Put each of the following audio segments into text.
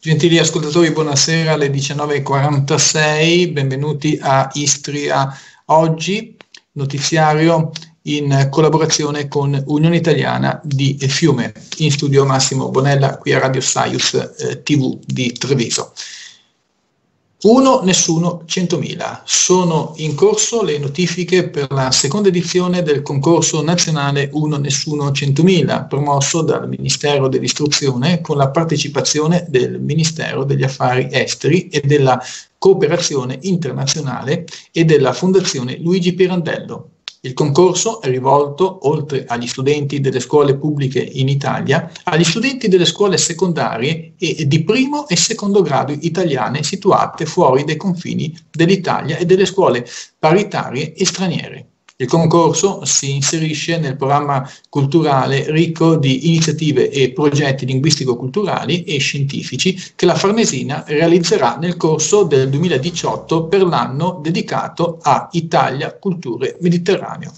Gentili ascoltatori, buonasera alle 19.46, benvenuti a Istria Oggi, notiziario in collaborazione con Unione Italiana di Fiume, in studio Massimo Bonella qui a Radio Saius eh, TV di Treviso. Uno, nessuno, 100.000. Sono in corso le notifiche per la seconda edizione del concorso nazionale Uno, nessuno, 100.000, promosso dal Ministero dell'Istruzione con la partecipazione del Ministero degli Affari Esteri e della Cooperazione Internazionale e della Fondazione Luigi Pirandello. Il concorso è rivolto, oltre agli studenti delle scuole pubbliche in Italia, agli studenti delle scuole secondarie e di primo e secondo grado italiane situate fuori dai confini dell'Italia e delle scuole paritarie e straniere. Il concorso si inserisce nel programma culturale ricco di iniziative e progetti linguistico-culturali e scientifici che la Farnesina realizzerà nel corso del 2018 per l'anno dedicato a Italia, Culture, Mediterraneo.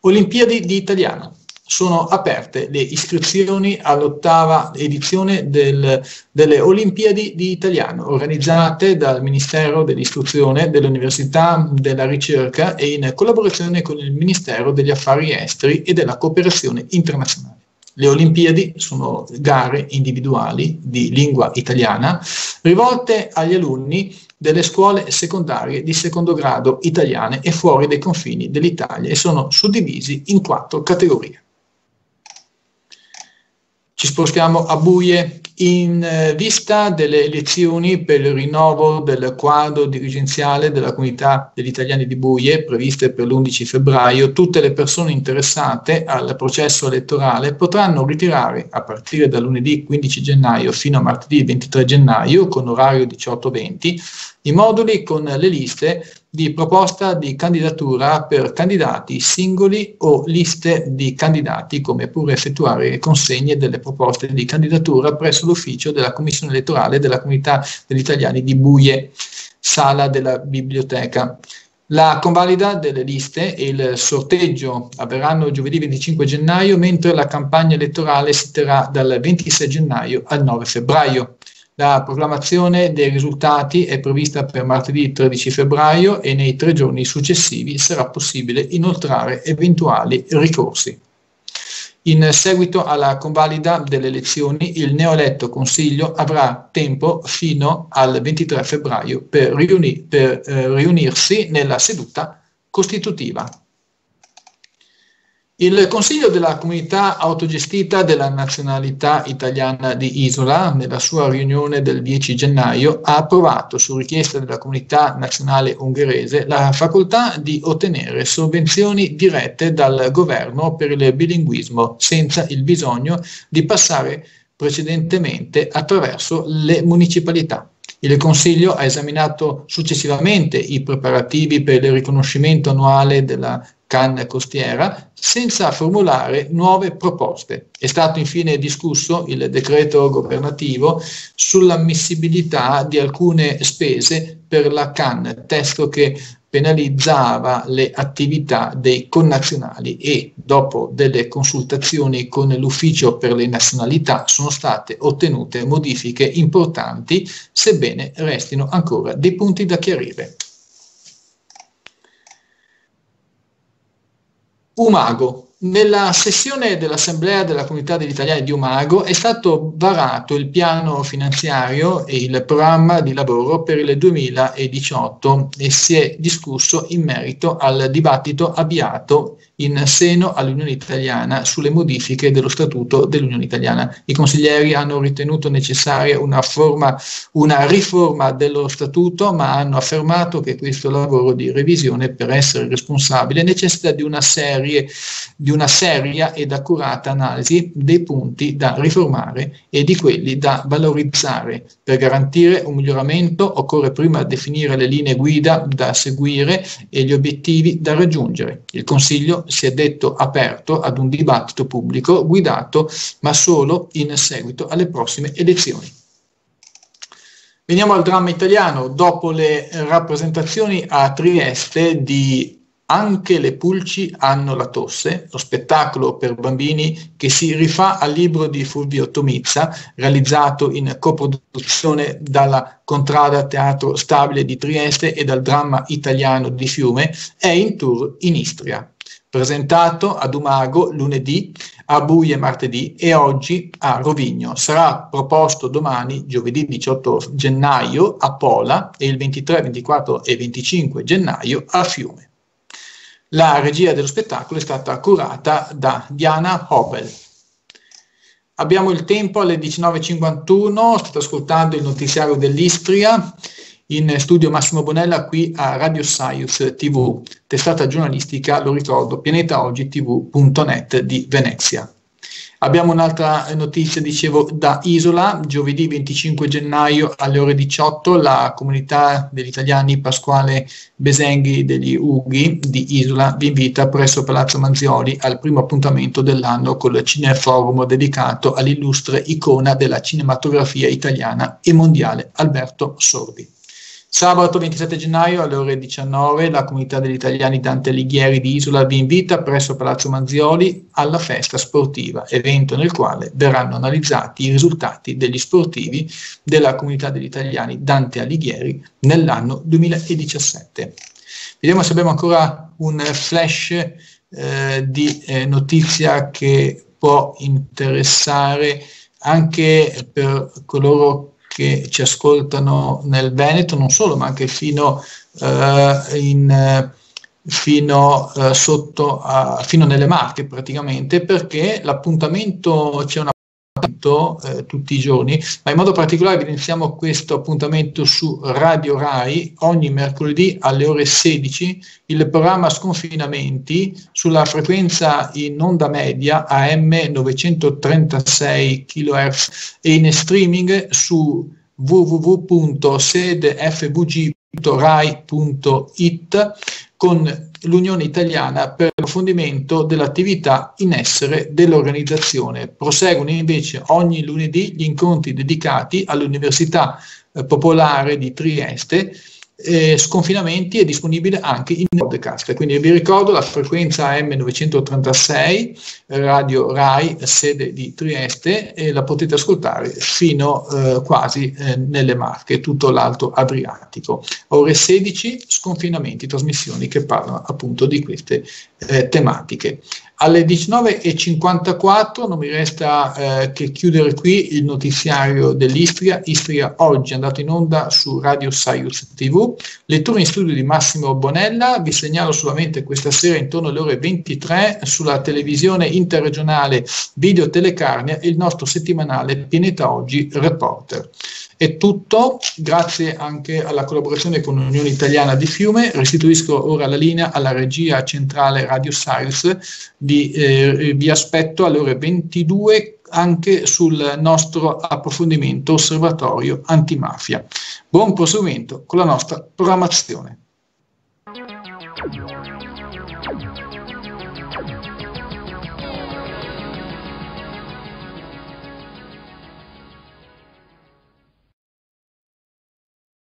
Olimpiadi di Italiano sono aperte le iscrizioni all'ottava edizione del, delle Olimpiadi di Italiano, organizzate dal Ministero dell'Istruzione, dell'Università, della Ricerca e in collaborazione con il Ministero degli Affari Esteri e della Cooperazione Internazionale. Le Olimpiadi sono gare individuali di lingua italiana rivolte agli alunni delle scuole secondarie di secondo grado italiane e fuori dai confini dell'Italia e sono suddivisi in quattro categorie. Ci spostiamo a Buie in eh, vista delle elezioni per il rinnovo del quadro dirigenziale della comunità degli italiani di Buie, previste per l'11 febbraio, tutte le persone interessate al processo elettorale potranno ritirare a partire da lunedì 15 gennaio fino a martedì 23 gennaio, con orario 18-20, i moduli con le liste di proposta di candidatura per candidati singoli o liste di candidati, come pure effettuare consegne delle proposte di candidatura presso l'ufficio della Commissione elettorale della Comunità degli Italiani di Buie, sala della biblioteca. La convalida delle liste e il sorteggio avverranno giovedì 25 gennaio, mentre la campagna elettorale si terrà dal 26 gennaio al 9 febbraio. La proclamazione dei risultati è prevista per martedì 13 febbraio e nei tre giorni successivi sarà possibile inoltrare eventuali ricorsi. In seguito alla convalida delle elezioni, il neoeletto Consiglio avrà tempo fino al 23 febbraio per, riuni- per eh, riunirsi nella seduta costitutiva. Il Consiglio della Comunità Autogestita della Nazionalità Italiana di Isola, nella sua riunione del 10 gennaio, ha approvato, su richiesta della Comunità Nazionale Ungherese, la facoltà di ottenere sovvenzioni dirette dal governo per il bilinguismo, senza il bisogno di passare precedentemente attraverso le municipalità. Il Consiglio ha esaminato successivamente i preparativi per il riconoscimento annuale della canna costiera senza formulare nuove proposte. È stato infine discusso il decreto governativo sull'ammissibilità di alcune spese per la CAN, testo che penalizzava le attività dei connazionali e dopo delle consultazioni con l'ufficio per le nazionalità sono state ottenute modifiche importanti, sebbene restino ancora dei punti da chiarire. Umago. Nella sessione dell'Assemblea della Comunità degli Italiani di Umago è stato varato il piano finanziario e il programma di lavoro per il 2018 e si è discusso in merito al dibattito avviato in seno all'Unione Italiana sulle modifiche dello Statuto dell'Unione Italiana. I consiglieri hanno ritenuto necessaria una, forma, una riforma dello Statuto, ma hanno affermato che questo lavoro di revisione, per essere responsabile, necessita di una, serie, di una seria ed accurata analisi dei punti da riformare e di quelli da valorizzare. Per garantire un miglioramento occorre prima definire le linee guida da seguire e gli obiettivi da raggiungere. Il Consiglio si è detto aperto ad un dibattito pubblico guidato ma solo in seguito alle prossime elezioni. Veniamo al dramma italiano. Dopo le rappresentazioni a Trieste di anche le pulci hanno la tosse, lo spettacolo per bambini che si rifà al libro di Fulvio Tomizza, realizzato in coproduzione dalla Contrada Teatro Stabile di Trieste e dal Dramma Italiano di Fiume, è in tour in Istria. Presentato ad Umago lunedì, a Buie martedì e oggi a Rovigno. Sarà proposto domani, giovedì 18 gennaio, a Pola e il 23, 24 e 25 gennaio a Fiume. La regia dello spettacolo è stata curata da Diana Hobel. Abbiamo il tempo alle 19.51, state ascoltando il notiziario dell'Istria in studio Massimo Bonella qui a Radio Science TV, testata giornalistica, lo ricordo, pianetaoggi.tv.net di Venezia. Abbiamo un'altra notizia, dicevo, da Isola, giovedì 25 gennaio alle ore 18, la comunità degli italiani Pasquale Besenghi degli Ughi di Isola vi invita presso Palazzo Manzioli al primo appuntamento dell'anno col Cineforum dedicato all'illustre icona della cinematografia italiana e mondiale Alberto Sordi. Sabato 27 gennaio alle ore 19 la comunità degli italiani Dante Alighieri di Isola vi invita presso Palazzo Manzioli alla festa sportiva, evento nel quale verranno analizzati i risultati degli sportivi della comunità degli italiani Dante Alighieri nell'anno 2017. Vediamo se abbiamo ancora un flash eh, di eh, notizia che può interessare anche per coloro che ci ascoltano nel Veneto, non solo, ma anche fino, eh, in, fino eh, sotto a, fino nelle Marche praticamente, perché l'appuntamento c'è una eh, tutti i giorni, ma in modo particolare evidenziamo questo appuntamento su Radio Rai ogni mercoledì alle ore 16, il programma Sconfinamenti sulla frequenza in onda media AM 936 kHz e in streaming su www.sedefvg.rai.it con l'Unione Italiana per l'approfondimento dell'attività in essere dell'organizzazione. Proseguono invece ogni lunedì gli incontri dedicati all'Università eh, Popolare di Trieste eh, sconfinamenti è disponibile anche in podcast. Quindi vi ricordo la frequenza M936, Radio RAI, sede di Trieste, e la potete ascoltare fino eh, quasi eh, nelle Marche, tutto l'Alto Adriatico. Ore 16, sconfinamenti, trasmissioni che parlano appunto di queste eh, tematiche. Alle 19.54 non mi resta eh, che chiudere qui il notiziario dell'Istria. Istria oggi è andato in onda su Radio Sirius TV. Lettura in studio di Massimo Bonella. Vi segnalo solamente questa sera intorno alle ore 23 sulla televisione interregionale Video Telecarnia il nostro settimanale Pianeta Oggi Reporter. È tutto, grazie anche alla collaborazione con l'Unione Italiana di Fiume. Restituisco ora la linea alla regia centrale Radio Science. Vi, eh, vi aspetto alle ore 22 anche sul nostro approfondimento osservatorio antimafia. Buon proseguimento con la nostra programmazione.